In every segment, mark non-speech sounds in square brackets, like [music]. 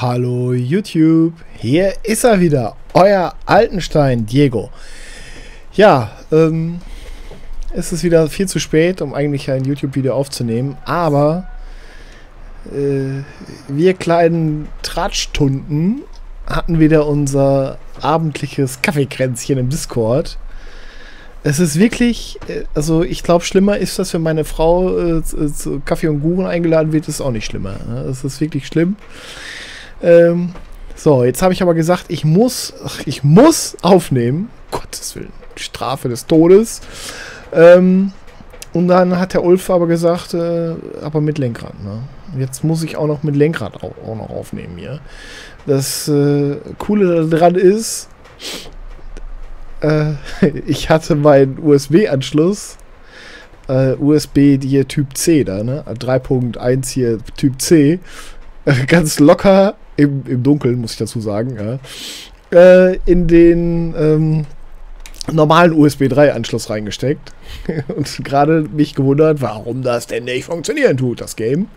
Hallo YouTube, hier ist er wieder, euer Altenstein Diego. Ja, ähm, es ist wieder viel zu spät, um eigentlich ein YouTube-Video aufzunehmen, aber äh, wir kleinen Tratschtunden hatten wieder unser abendliches Kaffeekränzchen im Discord. Es ist wirklich, äh, also ich glaube, schlimmer ist das, wenn meine Frau äh, zu Kaffee und Kuchen eingeladen wird, ist auch nicht schlimmer. Ne? Es ist wirklich schlimm. Ähm, so, jetzt habe ich aber gesagt, ich muss, ich muss aufnehmen. Gottes Willen, Strafe des Todes. Ähm, und dann hat der Ulf aber gesagt, äh, aber mit Lenkrad. Ne? Jetzt muss ich auch noch mit Lenkrad auch, auch noch aufnehmen hier. Das äh, Coole daran ist, äh, [laughs] ich hatte meinen USB-Anschluss, äh, USB hier Typ C da, ne? 3.1 hier Typ C, ganz locker im, im Dunkeln, muss ich dazu sagen, ja, äh, in den ähm, normalen USB 3-Anschluss reingesteckt [laughs] und gerade mich gewundert, warum das denn nicht funktionieren tut, das Game.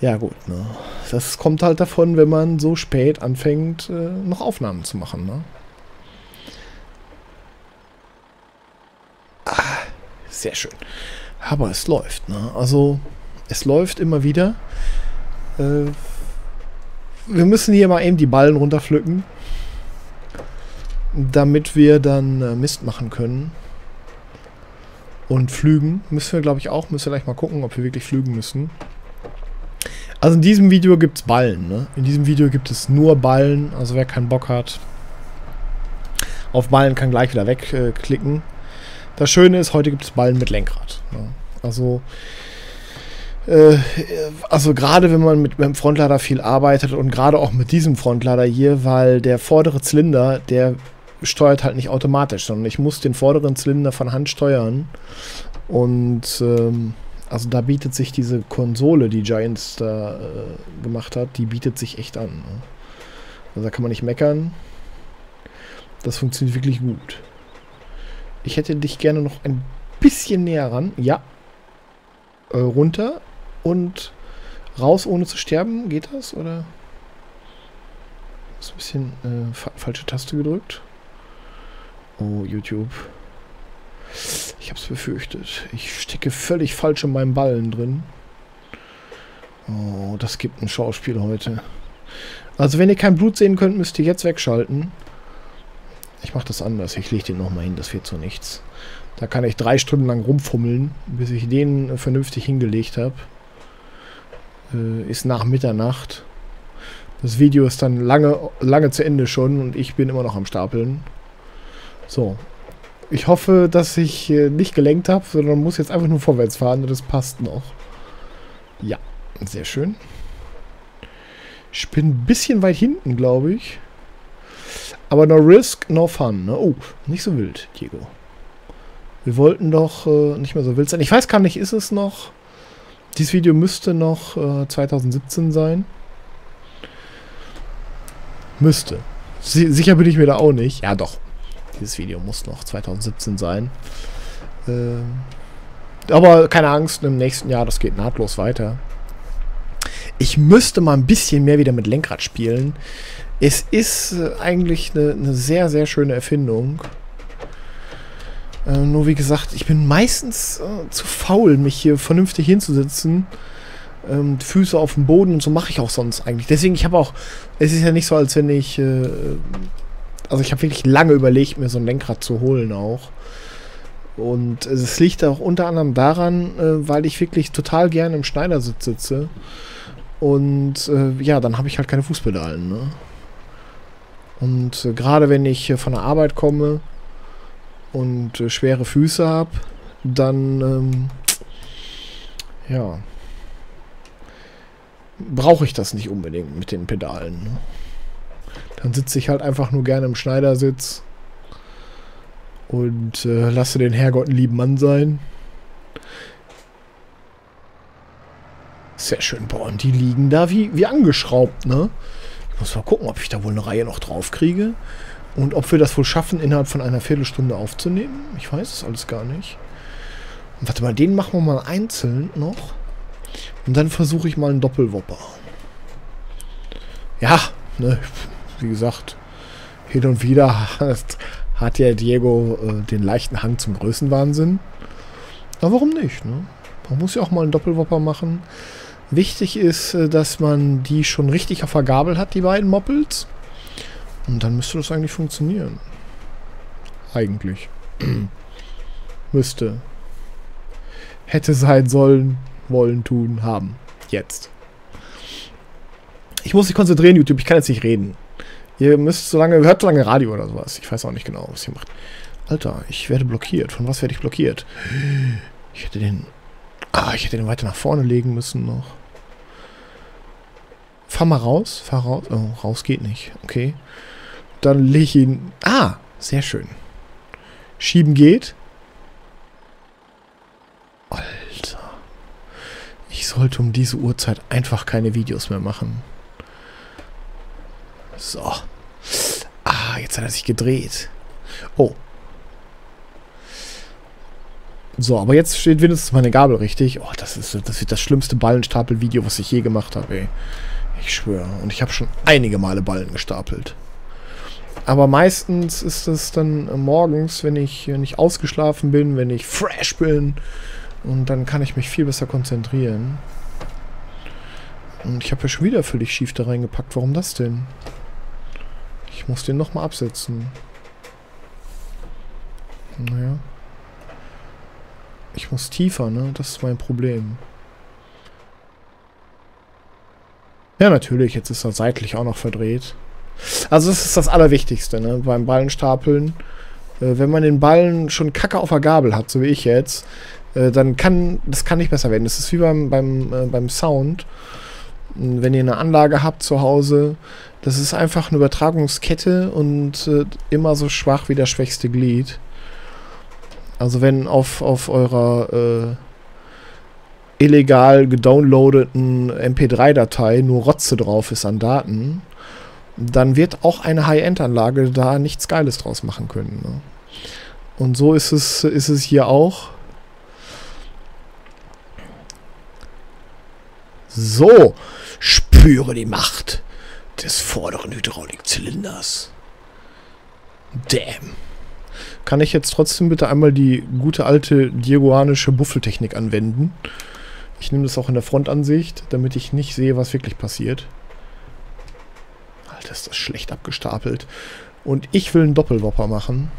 Ja gut, ne? das kommt halt davon, wenn man so spät anfängt, äh, noch Aufnahmen zu machen. Ne? Ah, sehr schön. Aber es läuft, ne? Also, es läuft immer wieder. Äh, wir müssen hier mal eben die Ballen runterpflücken. Damit wir dann äh, Mist machen können. Und flügen. Müssen wir, glaube ich, auch. Müssen wir gleich mal gucken, ob wir wirklich flügen müssen. Also in diesem Video gibt es Ballen. Ne? In diesem Video gibt es nur Ballen. Also wer keinen Bock hat, auf Ballen kann gleich wieder wegklicken. Äh, das Schöne ist, heute gibt es Ballen mit Lenkrad. Ne? Also äh, also gerade wenn man mit, dem Frontlader viel arbeitet und gerade auch mit diesem Frontlader hier, weil der vordere Zylinder, der steuert halt nicht automatisch, sondern ich muss den vorderen Zylinder von Hand steuern. Und ähm, also da bietet sich diese Konsole, die Giants da äh, gemacht hat, die bietet sich echt an. Ne? Also da kann man nicht meckern. Das funktioniert wirklich gut. Ich hätte dich gerne noch ein bisschen näher ran. Ja. Äh, runter und raus ohne zu sterben. Geht das? Oder? Ist ein bisschen äh, fa falsche Taste gedrückt. Oh, YouTube. Ich hab's befürchtet. Ich stecke völlig falsch in meinem Ballen drin. Oh, das gibt ein Schauspiel heute. Also wenn ihr kein Blut sehen könnt, müsst ihr jetzt wegschalten. Ich mache das anders. Ich lege den nochmal hin. Das wird so nichts. Da kann ich drei Stunden lang rumfummeln, bis ich den vernünftig hingelegt habe. Äh, ist nach Mitternacht. Das Video ist dann lange, lange zu Ende schon und ich bin immer noch am Stapeln. So. Ich hoffe, dass ich äh, nicht gelenkt habe, sondern muss jetzt einfach nur vorwärts fahren und das passt noch. Ja, sehr schön. Ich bin ein bisschen weit hinten, glaube ich. Aber no risk, no fun. Ne? Oh, nicht so wild, Diego. Wir wollten doch äh, nicht mehr so wild sein. Ich weiß gar nicht, ist es noch... Dieses Video müsste noch äh, 2017 sein. Müsste. Si sicher bin ich mir da auch nicht. Ja, doch. Dieses Video muss noch 2017 sein. Äh, aber keine Angst, im nächsten Jahr, das geht nahtlos weiter. Ich müsste mal ein bisschen mehr wieder mit Lenkrad spielen. Es ist äh, eigentlich eine, eine sehr, sehr schöne Erfindung. Äh, nur wie gesagt, ich bin meistens äh, zu faul, mich hier vernünftig hinzusetzen. Ähm, Füße auf dem Boden und so mache ich auch sonst eigentlich. Deswegen, ich habe auch, es ist ja nicht so, als wenn ich, äh, also ich habe wirklich lange überlegt, mir so ein Lenkrad zu holen auch. Und es liegt auch unter anderem daran, äh, weil ich wirklich total gerne im Schneidersitz sitze. Und äh, ja, dann habe ich halt keine Fußpedalen. Ne? Und äh, gerade wenn ich von der Arbeit komme, und äh, schwere Füße habe, dann ähm, ja brauche ich das nicht unbedingt mit den Pedalen. Ne? Dann sitze ich halt einfach nur gerne im Schneidersitz und äh, lasse den Herrgott einen lieben Mann sein. Sehr schön. Boah, und die liegen da wie, wie angeschraubt, ne? Ich muss mal gucken, ob ich da wohl eine Reihe noch drauf kriege. Und ob wir das wohl schaffen, innerhalb von einer Viertelstunde aufzunehmen? Ich weiß es alles gar nicht. Und warte mal, den machen wir mal einzeln noch. Und dann versuche ich mal einen Doppelwopper. ja, ne, wie gesagt, hin und wieder hat ja Diego äh, den leichten Hang zum Größenwahnsinn. Aber warum nicht, ne? Man muss ja auch mal einen Doppelwopper machen. Wichtig ist, äh, dass man die schon richtig auf der Gabel hat, die beiden Moppels. Und dann müsste das eigentlich funktionieren. Eigentlich. [clears throat] müsste. Hätte sein sollen, wollen, tun, haben. Jetzt. Ich muss mich konzentrieren, YouTube. Ich kann jetzt nicht reden. Ihr müsst so lange, hört so lange Radio oder sowas. Ich weiß auch nicht genau, was ihr macht. Alter, ich werde blockiert. Von was werde ich blockiert? Ich hätte den... Ah, ich hätte den weiter nach vorne legen müssen noch. Fahr mal raus. Fahr raus. Oh, raus geht nicht. Okay. Dann lege ich ihn... Ah, sehr schön. Schieben geht. Alter. Ich sollte um diese Uhrzeit einfach keine Videos mehr machen. So. Ah, jetzt hat er sich gedreht. Oh. So, aber jetzt steht wenigstens meine Gabel richtig. Oh, das ist das wird das schlimmste Ballenstapel-Video, was ich je gemacht habe, ey. Ich schwöre. Und ich habe schon einige Male Ballen gestapelt. Aber meistens ist es dann morgens, wenn ich, ich ausgeschlafen bin, wenn ich fresh bin. Und dann kann ich mich viel besser konzentrieren. Und ich habe ja schon wieder völlig schief da reingepackt. Warum das denn? Ich muss den nochmal absetzen. Naja. Ich muss tiefer, ne? Das ist mein Problem. Ja, natürlich. Jetzt ist er seitlich auch noch verdreht. Also das ist das Allerwichtigste, ne? Beim Ballenstapeln. Äh, wenn man den Ballen schon kacke auf der Gabel hat, so wie ich jetzt, äh, dann kann das kann nicht besser werden. Das ist wie beim, beim, äh, beim Sound. Wenn ihr eine Anlage habt zu Hause, das ist einfach eine Übertragungskette und äh, immer so schwach wie das schwächste Glied. Also wenn auf, auf eurer äh, illegal gedownloadeten MP3-Datei nur Rotze drauf ist an Daten, dann wird auch eine High-End-Anlage da nichts Geiles draus machen können. Ne? Und so ist es, ist es hier auch. So, spüre die Macht des vorderen Hydraulikzylinders. Damn. Kann ich jetzt trotzdem bitte einmal die gute alte diegoanische Buffeltechnik anwenden? Ich nehme das auch in der Frontansicht, damit ich nicht sehe, was wirklich passiert. Alter, ist das schlecht abgestapelt. Und ich will einen Doppelwopper machen.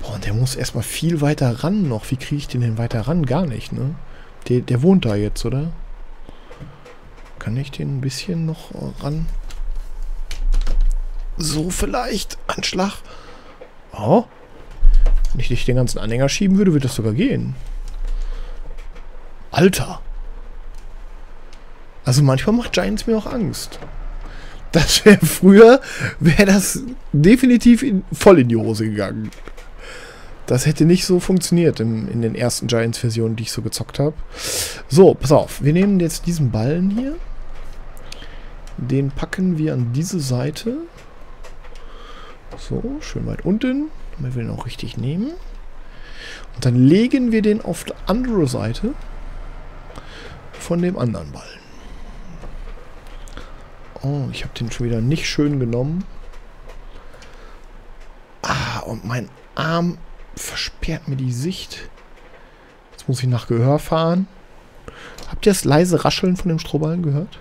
Boah, und der muss erstmal viel weiter ran noch. Wie kriege ich den denn weiter ran? Gar nicht, ne? Der, der wohnt da jetzt, oder? Kann ich den ein bisschen noch ran? So vielleicht. Anschlag. Oh. Wenn ich dich den ganzen Anhänger schieben würde, würde das sogar gehen. Alter. Also manchmal macht Giants mir auch Angst. Das wäre früher, wäre das definitiv in, voll in die Hose gegangen. Das hätte nicht so funktioniert im, in den ersten Giants-Versionen, die ich so gezockt habe. So, pass auf. Wir nehmen jetzt diesen Ballen hier. Den packen wir an diese Seite. So, schön weit unten. Damit wir den auch richtig nehmen. Und dann legen wir den auf die andere Seite von dem anderen Ballen. Oh, ich habe den schon wieder nicht schön genommen. Ah, und mein Arm versperrt mir die Sicht. Jetzt muss ich nach Gehör fahren. Habt ihr das leise Rascheln von dem Strohballen gehört?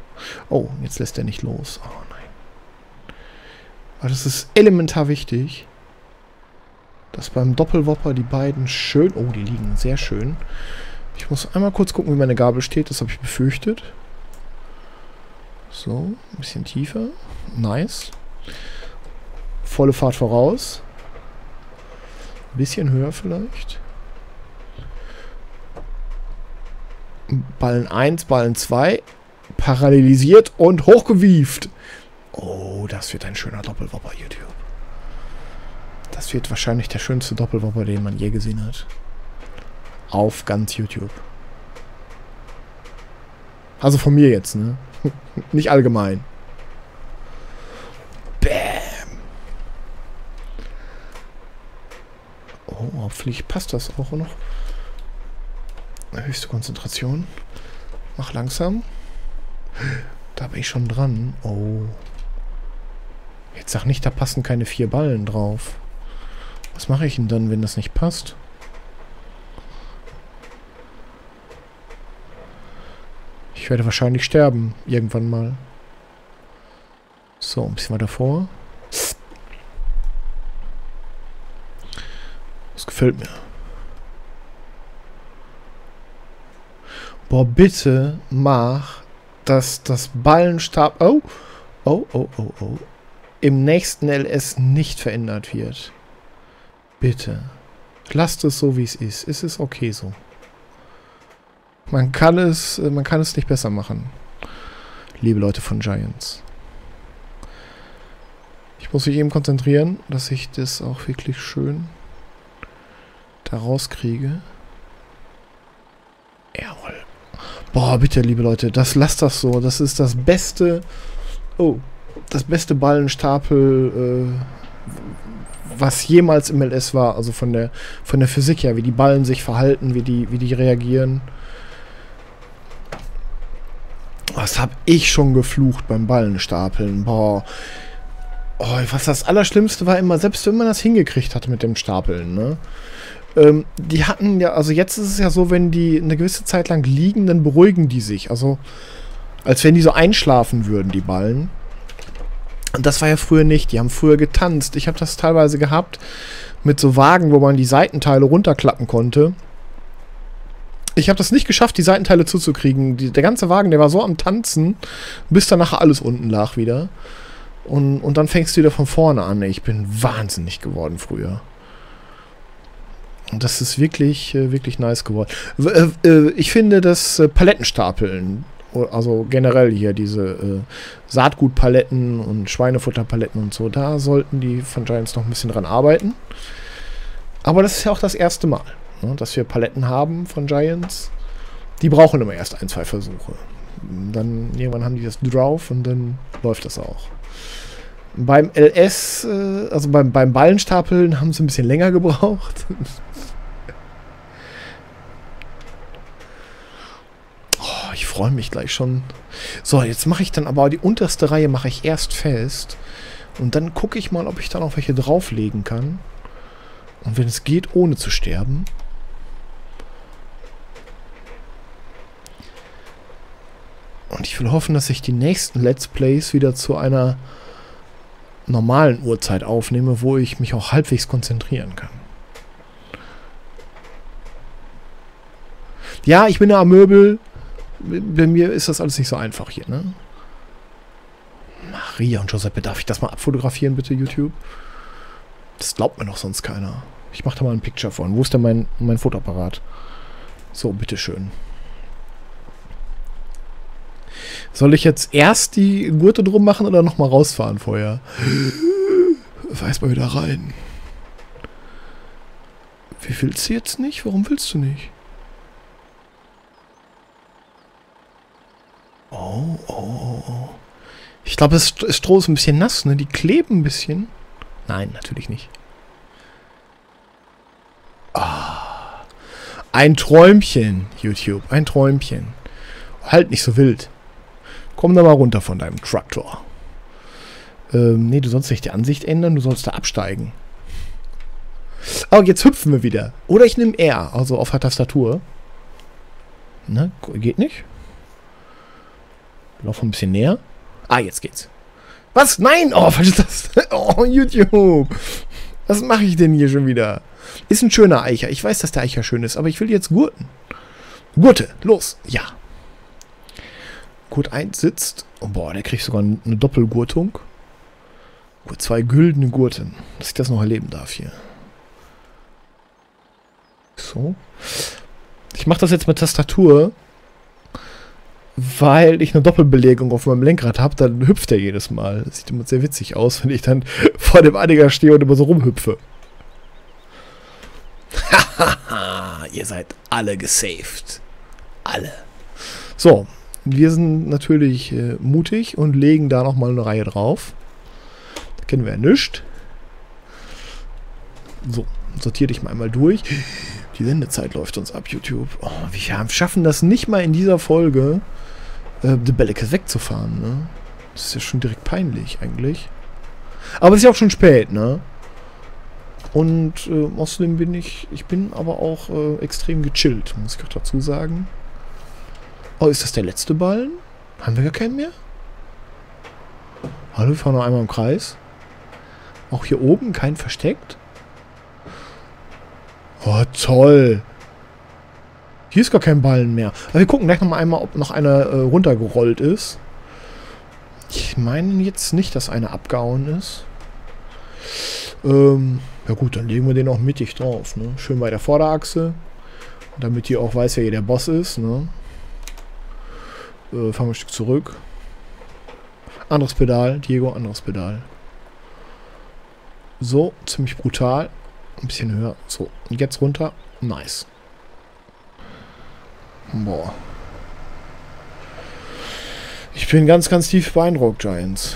Oh, jetzt lässt er nicht los. Oh nein. Aber das ist elementar wichtig, dass beim Doppelwopper die beiden schön... Oh, die liegen sehr schön. Ich muss einmal kurz gucken, wie meine Gabel steht. Das habe ich befürchtet. So, ein bisschen tiefer. Nice. Volle Fahrt voraus. Ein bisschen höher vielleicht. Ballen 1, Ballen 2 parallelisiert und hochgewieft. Oh, das wird ein schöner Doppelwopper, YouTube. Das wird wahrscheinlich der schönste Doppelwopper, den man je gesehen hat. Auf ganz YouTube. Also von mir jetzt, ne? [laughs] Nicht allgemein. Bam. Oh, hoffentlich passt das auch noch. Höchste Konzentration. Mach langsam. Da bin ich schon dran. Oh. Jetzt sag nicht, da passen keine vier Ballen drauf. Was mache ich denn dann, wenn das nicht passt? Ich werde wahrscheinlich sterben. Irgendwann mal. So, ein bisschen weiter vor. Das gefällt mir. Boah, bitte mach, dass das Ballenstab... Oh, oh, oh, oh, oh. Im nächsten LS nicht verändert wird. Bitte. Lasst es so, wie es ist. Es ist okay so. Man kann es, man kann es nicht besser machen. Liebe Leute von Giants. Ich muss mich eben konzentrieren, dass ich das auch wirklich schön da rauskriege. Jawohl. Boah, bitte, liebe Leute, das lasst das so. Das ist das beste. Oh, das beste Ballenstapel, äh, was jemals im LS war. Also von der von der Physik her, wie die Ballen sich verhalten, wie die, wie die reagieren. Was hab ich schon geflucht beim Ballenstapeln? Boah. Oh, was das Allerschlimmste war immer, selbst wenn man das hingekriegt hat mit dem Stapeln, ne? Ähm, die hatten ja, also jetzt ist es ja so, wenn die eine gewisse Zeit lang liegen, dann beruhigen die sich. Also, als wenn die so einschlafen würden, die Ballen. Und das war ja früher nicht. Die haben früher getanzt. Ich habe das teilweise gehabt mit so Wagen, wo man die Seitenteile runterklappen konnte. Ich habe das nicht geschafft, die Seitenteile zuzukriegen. Die, der ganze Wagen, der war so am Tanzen, bis dann nachher alles unten lag wieder. Und, und dann fängst du wieder von vorne an. Ich bin wahnsinnig geworden früher. Und das ist wirklich, äh, wirklich nice geworden. Äh, äh, ich finde, dass Palettenstapeln, also generell hier diese Saatgutpaletten und Schweinefutterpaletten und so, da sollten die von Giants noch ein bisschen dran arbeiten. Aber das ist ja auch das erste Mal, ne, dass wir Paletten haben von Giants. Die brauchen immer erst ein, zwei Versuche. Dann irgendwann haben die das drauf und dann läuft das auch. Beim LS, also beim, beim Ballenstapeln, haben sie ein bisschen länger gebraucht. [laughs] ich freue mich gleich schon. So, jetzt mache ich dann aber die unterste Reihe mache ich erst fest. Und dann gucke ich mal, ob ich da noch welche drauflegen kann. Und wenn es geht, ohne zu sterben. Und ich will hoffen, dass ich die nächsten Let's Plays wieder zu einer normalen Uhrzeit aufnehme, wo ich mich auch halbwegs konzentrieren kann. Ja, ich bin ja am Möbel bei mir ist das alles nicht so einfach hier, ne? Maria und Giuseppe, darf ich das mal abfotografieren, bitte, YouTube? Das glaubt mir doch sonst keiner. Ich mache da mal ein Picture von. Wo ist denn mein, mein Fotoapparat? So, bitteschön. Soll ich jetzt erst die Gurte drum machen oder nochmal rausfahren vorher? Weiß mal wieder rein. Wie willst du jetzt nicht? Warum willst du nicht? Oh, oh, oh, oh. Ich glaube, das Stroh ist ein bisschen nass, ne? Die kleben ein bisschen. Nein, natürlich nicht. Ah. Ein Träumchen, YouTube. Ein Träumchen. Halt nicht so wild. Komm da mal runter von deinem Traktor. Ähm, nee, du sollst nicht die Ansicht ändern, du sollst da absteigen. Oh, jetzt hüpfen wir wieder. Oder ich nehme R, also auf der Tastatur. Ne, geht nicht? Lauf ein bisschen näher. Ah, jetzt geht's. Was? Nein! Oh, was ist das? [laughs] Oh, YouTube! Was mache ich denn hier schon wieder? Ist ein schöner Eicher. Ich weiß, dass der Eicher schön ist, aber ich will jetzt Gurten. Gurte, los! Ja. Gurt 1 sitzt. Oh, boah, der kriegt sogar eine Doppelgurtung. Gut, zwei güldene Gurten. Dass ich das noch erleben darf hier. So. Ich mache das jetzt mit Tastatur weil ich eine Doppelbelegung auf meinem Lenkrad habe, dann hüpft er jedes Mal. Das sieht immer sehr witzig aus, wenn ich dann [laughs] vor dem Anhänger stehe und immer so rumhüpfe. Hahaha, [laughs] ihr seid alle gesaved. Alle. So, wir sind natürlich äh, mutig und legen da nochmal eine Reihe drauf. Da kennen wir ja nichts. So, sortiere dich mal einmal durch. Die Sendezeit läuft uns ab, YouTube. Oh, wir schaffen das nicht mal in dieser Folge, äh, die Bälleke wegzufahren, ne? Das ist ja schon direkt peinlich eigentlich. Aber es ist ja auch schon spät, ne? Und äh, außerdem bin ich, ich bin aber auch äh, extrem gechillt, muss ich auch dazu sagen. Oh, ist das der letzte Ballen? Haben wir gar keinen mehr? Hallo, wir fahren noch einmal im Kreis. Auch hier oben kein versteckt. Oh, toll. Hier ist gar kein Ballen mehr. Aber wir gucken gleich noch mal einmal, ob noch einer äh, runtergerollt ist. Ich meine jetzt nicht, dass einer abgehauen ist. Ähm, ja gut, dann legen wir den auch mittig drauf. Ne? Schön bei der Vorderachse. Damit ihr auch weiß, wer hier der Boss ist. Ne? Äh, fahren wir ein Stück zurück. Anderes Pedal, Diego, anderes Pedal. So, ziemlich brutal. Ein bisschen höher. So, und jetzt runter. Nice. Boah. Ich bin ganz, ganz tief beeindruckt, Giants.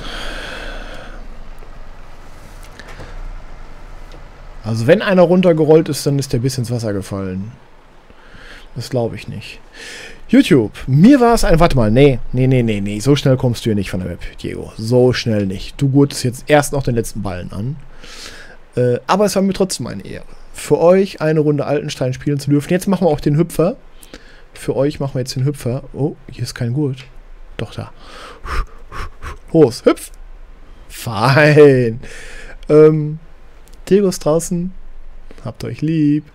Also wenn einer runtergerollt ist, dann ist der bis ins Wasser gefallen. Das glaube ich nicht. YouTube, mir war es ein... Warte mal, nee, nee, nee, nee, nee. So schnell kommst du hier nicht von der Web, Diego. So schnell nicht. Du gurtest jetzt erst noch den letzten Ballen an. Äh, aber es war mir trotzdem eine Ehre. Für euch eine Runde Altenstein spielen zu dürfen. Jetzt machen wir auch den Hüpfer. Für euch machen wir jetzt den Hüpfer. Oh, hier ist kein Gurt. Doch, da. Los, hüpf. Fein. Ähm, Diego ist draußen. Habt euch lieb.